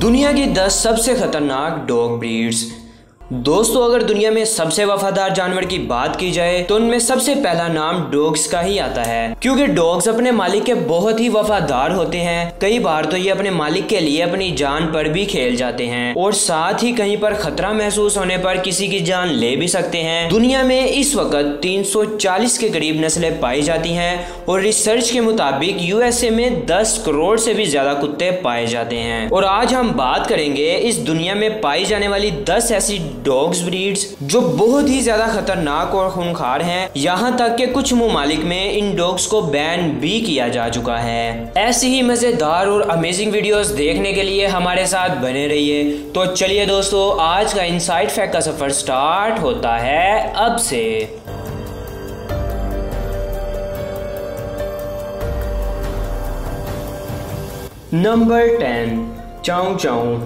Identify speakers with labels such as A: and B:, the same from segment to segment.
A: दुनिया की 10 सबसे खतरनाक डॉग ब्रीड्स दोस्तों, अगर दुनिया में सबसे वफादार जानवर की बात की जाए तो उनमें सबसे पहला नाम डॉग्स का ही आता है। क्योंकि डॉग्स अपने मालिक के बहुत ही वफादार होते हैं। कई बार तो ये अपने मालिक के लिए अपनी जान पर भी खेल जाते हैं और साथ ही कहीं पर खतरा महसूस होने पर किसी की जान ले भी सकते हैं। दुनिया में इस वक्त 340 के करीब नस्लें पाई जाती हैं और रिसर्च के मुताबिक यूएसए में 10 करोड़ से भी ज़्यादा कुत्ते पाए जाते हैं। और आज हम बात करेंगे इस दुनिया में पाई जाने वाली 10 ऐसी डॉग्स ब्रीड्स जो बहुत ही ज़्यादा खतरनाक और खूनखार हैं। यहाँ तक के कुछ ममालिक में इन डॉग्स को बैन भी किया जा चुका है। ऐसी ही मज़ेदार और अमेजिंग वीडियोस देखने के लिए हमारे साथ बने रहिए। तो चलिए दोस्तों, आज का इनसाइड फैक्ट का सफ़र स्टार्ट होता है अब से। नंबर टेन चाऊ चाऊ।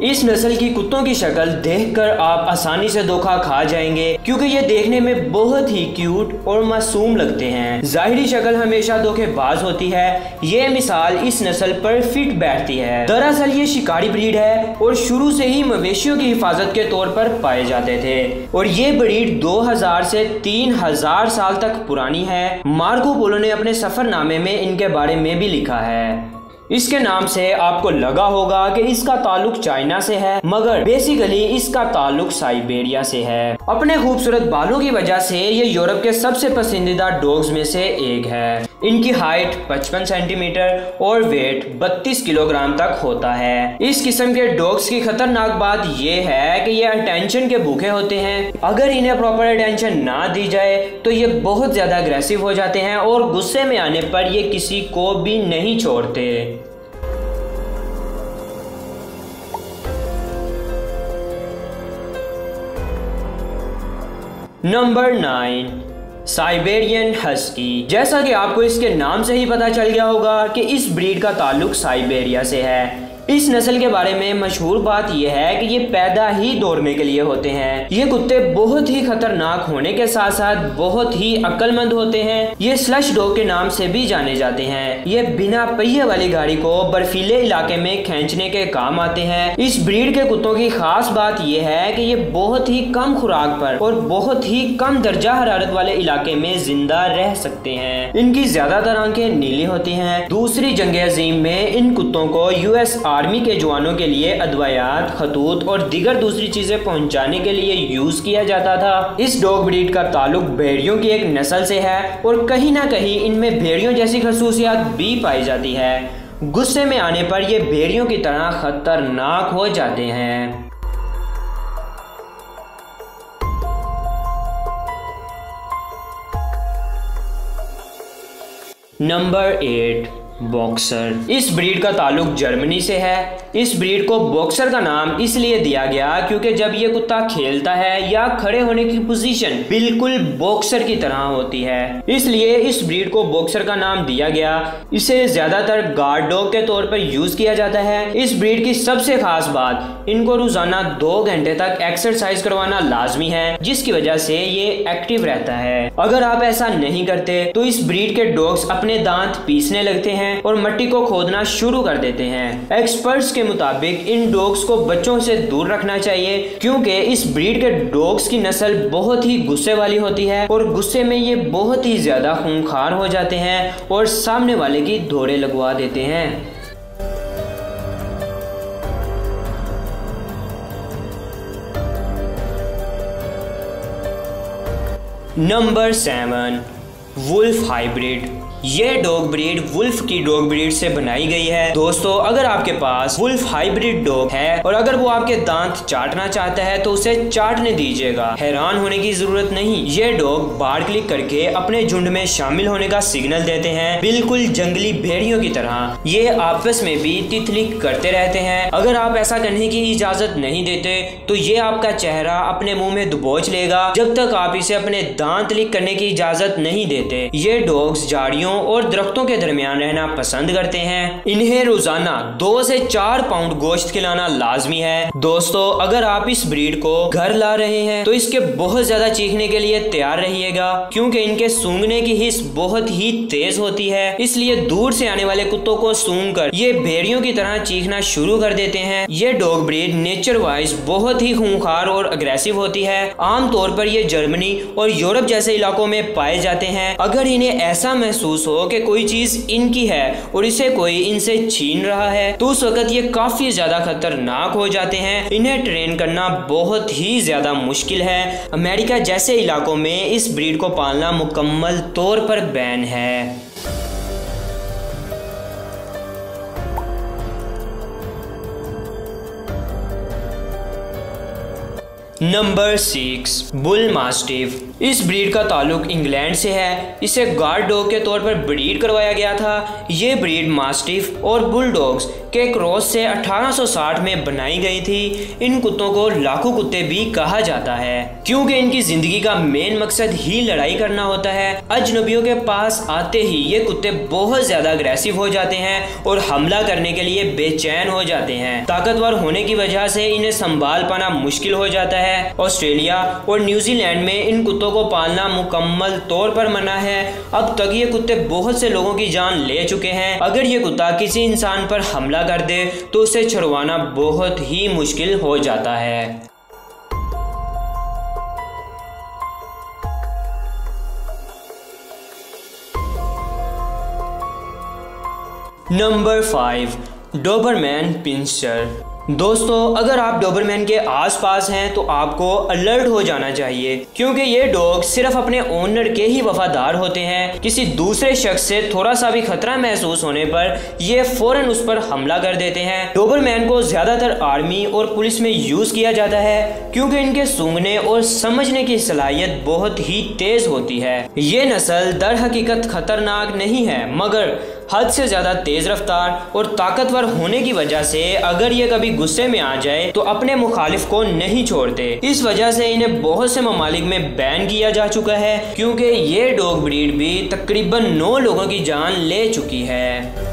A: इस नस्ल की कुत्तों की शक्ल देखकर आप आसानी से धोखा खा जाएँगे, क्योंकि ये देखने में बहुत ही क्यूट और मासूम लगते हैं। जाहिरी शक्ल हमेशा धोखेबाज होती है। ये मिसाल इस नस्ल पर फिट बैठती है। दरअसल ये शिकारी ब्रीड है और शुरू से ही मवेशियों की हिफाजत के तौर पर पाए जाते थे। और ये ब्रीड 2000 से 3000 साल तक पुरानी है। मार्को पोलो ने अपने सफरनामे में इनके बारे में भी लिखा है। इसके नाम से आपको लगा होगा कि इसका ताल्लुक चाइना से है, मगर बेसिकली इसका ताल्लुक साइबेरिया से है। अपने खूबसूरत बालों की वजह से ये यूरोप के सबसे पसंदीदा डॉग्स में से एक है। इनकी हाइट 55 सेंटीमीटर और वेट 32 किलोग्राम तक होता है। इस किस्म के डॉग्स की खतरनाक बात यह है कि ये अटेंशन के भूखे होते हैं। अगर इन्हें प्रॉपर अटेंशन ना दी जाए तो ये बहुत ज़्यादा अग्रेसिव हो जाते हैं और गुस्से में आने पर ये किसी को भी नहीं छोड़ते। नंबर नाइन साइबेरियन हस्की जैसा कि आपको इसके नाम से ही पता चल गया होगा कि इस ब्रीड का ताल्लुक साइबेरिया से है। इस नस्ल के बारे में मशहूर बात यह है कि ये पैदा ही दौड़ने के लिए होते हैं। ये कुत्ते बहुत ही खतरनाक होने के साथ साथ बहुत ही अक्लमंद होते हैं। ये स्लश डॉग के नाम से भी जाने जाते हैं। ये बिना पहिए वाली गाड़ी को बर्फीले इलाके में खींचने के काम आते हैं। इस ब्रीड के कुत्तों की खास बात यह है कि ये बहुत ही कम खुराक पर और बहुत ही कम दर्जा हरारत वाले इलाके में ज़िंदा रह सकते हैं। इनकी ज़्यादातर आँखें नीली होती हैं। दूसरी जंग अजीम में इन कुत्तों को यूएस आर्मी के जवानों के लिए अदवायात, खतूत और दीगर दूसरी चीज़ें पहुँचाने के लिए यूज़ किया जाता था। इस डॉग ब्रीड का ताल्लुक भेड़ियों की एक नस्ल से है और कहीं ना कहीं इनमें भेड़ियों जैसी खसूसियात भी पाई जाती है। गुस्से में आने पर ये भेड़ियों की तरह खतरनाक हो जाते हैं। Number eight. बॉक्सर। इस ब्रीड का ताल्लुक जर्मनी से है। इस ब्रीड को बॉक्सर का नाम इसलिए दिया गया क्योंकि जब ये कुत्ता खेलता है या खड़े होने की पोजीशन बिल्कुल बॉक्सर की तरह होती है। इसलिए इस ब्रीड को बॉक्सर का नाम दिया गया। इसे ज़्यादातर गार्ड डॉग के तौर पर यूज़ किया जाता है। इस ब्रीड की सबसे खास बात, इनको रोज़ाना दो घंटे तक एक्सरसाइज करवाना लाजमी है, जिसकी वजह से ये एक्टिव रहता है। अगर आप ऐसा नहीं करते तो इस ब्रीड के डॉग्स अपने दांत पीसने लगते हैं। हैं और मट्टी को खोदना शुरू कर देते हैं। एक्सपर्ट्स के मुताबिक इन डॉग्स को बच्चों से दूर रखना चाहिए, क्योंकि इस ब्रीड के डॉग्स की नस्ल बहुत ही गुस्से वाली होती है और गुस्से में ये बहुत ही ज़्यादा खूंखार हो जाते हैं और सामने वाले की दौड़े लगवा देते हैं। Number seven wolf hybrid. ये डॉग ब्रीड वुल्फ की डॉग ब्रीड से बनाई गई है। दोस्तों, अगर आपके पास वुल्फ हाइब्रिड डॉग है और अगर वो आपके दांत चाटना चाहता है तो उसे चाटने दीजिएगा। हैरान होने की ज़रूरत नहीं। ये डॉग बाढ़ क्लिक करके अपने झुंड में शामिल होने का सिग्नल देते हैं। बिल्कुल जंगली भेड़ियों की तरह। ये आपस में भी तितली करते रहते हैं। अगर आप ऐसा करने की इजाज़त नहीं देते तो ये आपका चेहरा अपने मुँह में दुबोच लेगा। जब तक आप इसे अपने दांत लिक करने की इजाज़त नहीं देते ये डॉग्स झाड़ियों और दरख्तों के दरमियान रहना पसंद करते हैं। इन्हें रोज़ाना दो से चार पाउंड गोश्त खिलाना लाजमी है। दोस्तों, अगर आप इस ब्रीड को घर ला रहे हैं तो इसके बहुत ज़्यादा चीखने के लिए तैयार रहिएगा, क्योंकि इनके सूंघने की हिस्स बहुत ही तेज होती है। इसलिए दूर से आने वाले कुत्तों को सूंघ कर ये भेड़ियों की तरह चीखना शुरू कर देते हैं। ये डॉग ब्रीड नेचर वाइज बहुत ही खूंखार और अग्रेसिव होती है। आमतौर पर ये जर्मनी और यूरोप जैसे इलाकों में पाए जाते हैं। अगर इन्हें ऐसा महसूस हो कि कोई चीज़ इनकी है और इसे कोई इनसे छीन रहा है तो उस वक्त ये काफ़ी ज़्यादा खतरनाक हो जाते हैं। इन्हें ट्रेन करना बहुत ही ज़्यादा मुश्किल है। अमेरिका जैसे इलाकों में इस ब्रीड को पालना मुकम्मल तौर पर बैन है। नंबर सिक्स बुल मास्टिफ इस ब्रीड का ताल्लुक इंग्लैंड से है। इसे गार्ड डॉग के तौर पर ब्रीड करवाया गया था। ये ब्रीड मास्टिफ और बुल डॉग्स के क्रॉस से 1860 में बनाई गई थी। इन कुत्तों को लाखों कुत्ते भी कहा जाता है। क्योंकि इनकी ज़िंदगी का मेन मकसद ही लड़ाई करना होता है। अजनबियों के पास आते ही ये कुत्ते बहुत ज़्यादा अग्रेसिव हो जाते हैं और हमला करने के लिए बेचैन हो जाते हैं। ताकतवर होने की वजह से इन्हें संभाल पाना मुश्किल हो जाता है। ऑस्ट्रेलिया और न्यूजीलैंड में इन कुत्तों को पालना मुकम्मल तौर पर मना है। अब तक ये कुत्ते बहुत से लोगों की जान ले चुके हैं। अगर ये कुत्ता किसी इंसान पर हमला कर दे तो उसे छुड़वाना बहुत ही मुश्किल हो जाता है। नंबर फाइव, डोबरमैन पिंचर दोस्तों, अगर आप डोबरमैन के आसपास हैं तो आपको अलर्ट हो जाना चाहिए, क्योंकि ये डॉग सिर्फ़ अपने ओनर के ही वफादार होते हैं। किसी दूसरे शख्स से थोड़ा सा भी खतरा महसूस होने पर ये फ़ौरन उस पर हमला कर देते हैं। डोबरमैन को ज़्यादातर आर्मी और पुलिस में यूज़ किया जाता है, क्योंकि इनके सूंघने और समझने की सलाहियत बहुत ही तेज होती है। ये नस्ल दर हकीकत खतरनाक नहीं है, मगर हद से ज़्यादा तेज़ रफ्तार और ताकतवर होने की वजह से अगर ये कभी गुस्से में आ जाए तो अपने मुखालिफ को नहीं छोड़ते। इस वजह से इन्हें बहुत से ममालिक में बैन किया जा चुका है, क्योंकि ये डॉग ब्रीड भी तकरीबन नौ लोगों की जान ले चुकी है।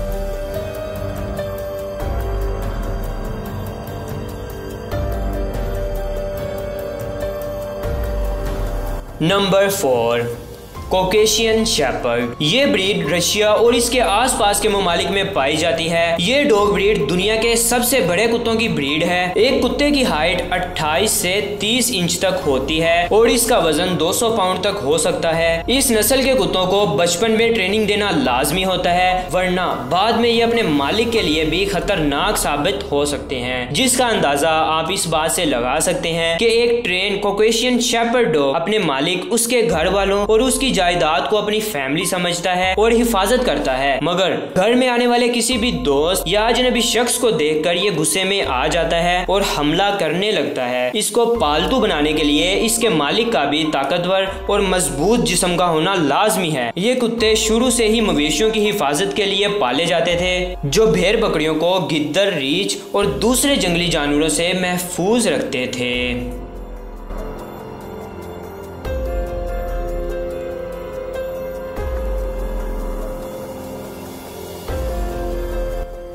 A: Number four. कोकेशियन शेपर्ड ये ब्रीड रशिया और इसके आसपास के ममालिक में पाई जाती है। ये डॉग ब्रीड दुनिया के सबसे बड़े कुत्तों की ब्रीड है। एक कुत्ते की हाइट 28 से 30 इंच तक होती है और इसका वज़न 200 पाउंड तक हो सकता है। इस नस्ल के कुत्तों को बचपन में ट्रेनिंग देना लाजमी होता है, वरना बाद में ये अपने मालिक के लिए भी खतरनाक साबित हो सकते हैं। जिसका अंदाज़ा आप इस बात से लगा सकते हैं कि एक ट्रेन कोकेशियन शेपर्ड डॉग अपने मालिक, उसके घर वालों और उसकी जायदाद को अपनी फैमिली समझता है और हिफाजत करता है। मगर घर में आने वाले किसी भी दोस्त या अजनबी शख्स को देखकर ये गुस्से में आ जाता है और हमला करने लगता है। इसको पालतू बनाने के लिए इसके मालिक का भी ताकतवर और मज़बूत जिस्म का होना लाजमी है। ये कुत्ते शुरू से ही मवेशियों की हिफाजत के लिए पाले जाते थे, जो भेड़ बकरियों को गिद्दर, रीछ और दूसरे जंगली जानवरों से महफूज रखते थे।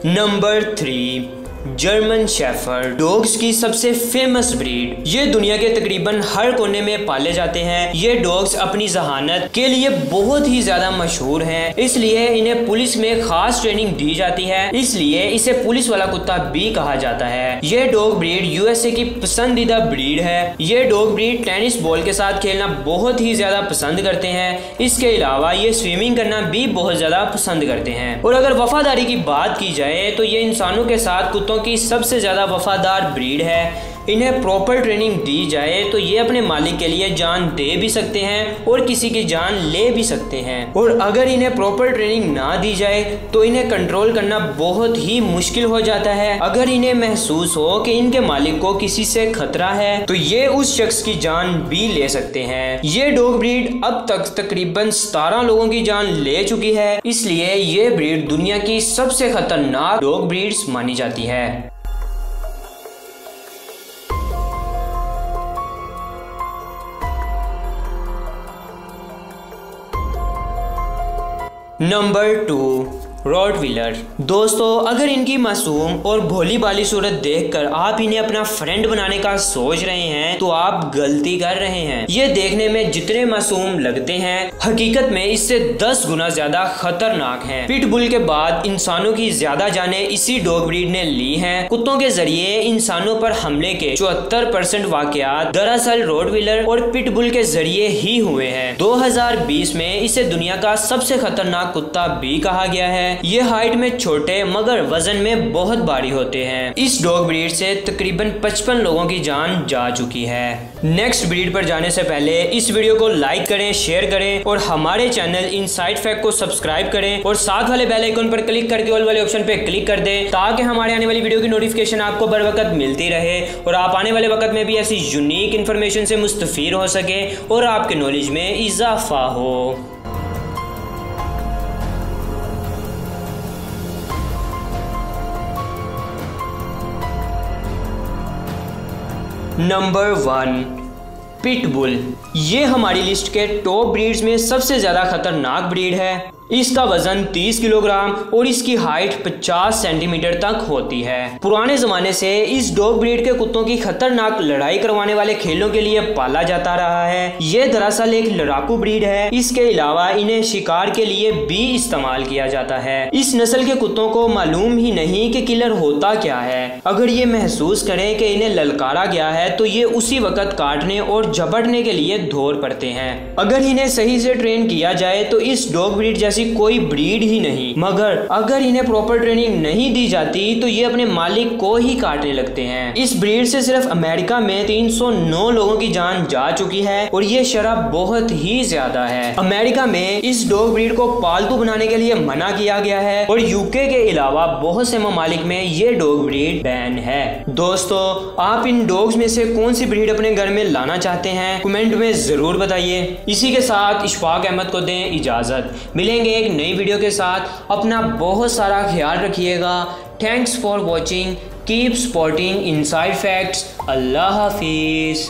A: Number three German shepherd dogs की सबसे फ़ेमस ब्रीड ये दुनिया के तकरीबन हर कोने में पाले जाते हैं। ये डॉग्स अपनी जहानत के लिए बहुत ही ज़्यादा मशहूर हैं। इसलिए इन्हें पुलिस में खास ट्रेनिंग दी जाती है। इसलिए इसे पुलिस वाला कुत्ता भी कहा जाता है। ये डॉग ब्रीड यूएसए की पसंदीदा ब्रीड है। ये डॉग ब्रीड टेनिस बॉल के साथ खेलना बहुत ही ज़्यादा पसंद करते हैं। इसके अलावा ये स्विमिंग करना भी बहुत ज़्यादा पसंद करते हैं। और अगर वफादारी की बात की जाए तो ये इंसानों के साथ कुत्तों कुत्तों की सबसे ज़्यादा वफादार ब्रीड है। इन्हें प्रॉपर ट्रेनिंग दी जाए तो ये अपने मालिक के लिए जान दे भी सकते हैं और किसी की जान ले भी सकते हैं। और अगर इन्हें प्रॉपर ट्रेनिंग ना दी जाए तो इन्हें कंट्रोल करना बहुत ही मुश्किल हो जाता है। अगर इन्हें महसूस हो कि इनके मालिक को किसी से खतरा है तो ये उस शख्स की जान भी ले सकते हैं। ये डॉग ब्रीड अब तक तकरीबन सतारह लोगों की जान ले चुकी है। इसलिए ये ब्रीड दुनिया की सबसे खतरनाक डॉग ब्रीड्स मानी जाती है। नंबर टू रॉड व्हीलर दोस्तों, अगर इनकी मासूम और भोली भाली सूरत देखकर आप इन्हें अपना फ्रेंड बनाने का सोच रहे हैं तो आप गलती कर रहे हैं ये देखने में जितने मासूम लगते हैं, हकीकत में इससे दस गुना ज़्यादा खतरनाक हैं। पिटबुल के बाद इंसानों की ज़्यादा जाने इसी डॉग ब्रीड ने ली हैं। कुत्तों के ज़रिए इंसानों पर हमले के चौहत्तर परसेंट वाकत दरअसल रोड व्हीलर और पिटबुल के ज़रिए ही हुए हैं 2020 में इसे दुनिया का सबसे खतरनाक कुत्ता भी कहा गया है ये हाइट में छोटे मगर वज़न में बहुत भारी होते हैं। इस डॉग ब्रीड से तकरीबन 55 लोगों की जान जा चुकी है। नेक्स्ट ब्रीड पर जाने से पहले इस वीडियो को लाइक करें शेयर करें और हमारे चैनल इन साइड फैक्ट को सब्सक्राइब करें और साथ वाले बेल आइकन पर क्लिक करके ऑल वाले ऑप्शन पे क्लिक कर दें ताकि हमारे आने वाली वीडियो की नोटिफिकेशन आपको बर वक्त मिलती रहे और आप आने वाले वक्त में भी ऐसी यूनिक इन्फॉर्मेशन से मुस्तफ़ीर हो सके और आपके नॉलेज में इजाफा हो। नंबर वन पिटबुल ये हमारी लिस्ट के टॉप ब्रीड्स में सबसे ज़्यादा खतरनाक ब्रीड है। इसका वज़न 30 किलोग्राम और इसकी हाइट 50 सेंटीमीटर तक होती है। पुराने जमाने से इस डॉग ब्रीड के कुत्तों की खतरनाक लड़ाई करवाने वाले खेलों के लिए पाला जाता रहा है। ये दरअसल एक लड़ाकू ब्रीड है। इसके अलावा इन्हें शिकार के लिए भी इस्तेमाल किया जाता है। इस नस्ल के कुत्तों को मालूम ही नहीं कि किलर होता क्या है। अगर ये महसूस करें कि इन्हें ललकारा गया है तो ये उसी वक्त काटने और झपटने के लिए धोर पड़ते हैं। अगर इन्हें सही से ट्रेन किया जाए तो इस डॉग ब्रीड जैसी ऐसी कोई ब्रीड ही नहीं। मगर अगर इन्हें प्रॉपर ट्रेनिंग नहीं दी जाती तो ये अपने मालिक को ही काटने लगते हैं। इस ब्रीड से सिर्फ़ अमेरिका में 309 लोगों की जान जा चुकी है, और ये शराब बहुत ही ज़्यादा है। अमेरिका में इस डॉग ब्रीड को पालतू बनाने के लिए मना किया गया है, और यूके के अलावा बहुत से ममालिक में ये डॉग ब्रीड बैन है। दोस्तों, आप इन डॉग्स में से कौन सी ब्रीड अपने घर में लाना चाहते हैं? कमेंट में ज़रूर बताइए। इसी के साथ इशफाक अहमद को दें इजाज़त। मिलेंगे मिलेंगे एक नई वीडियो के साथ। अपना बहुत सारा ख्याल रखिएगा। Thanks for watching keep spotting inside facts अल्लाह हाफिज़।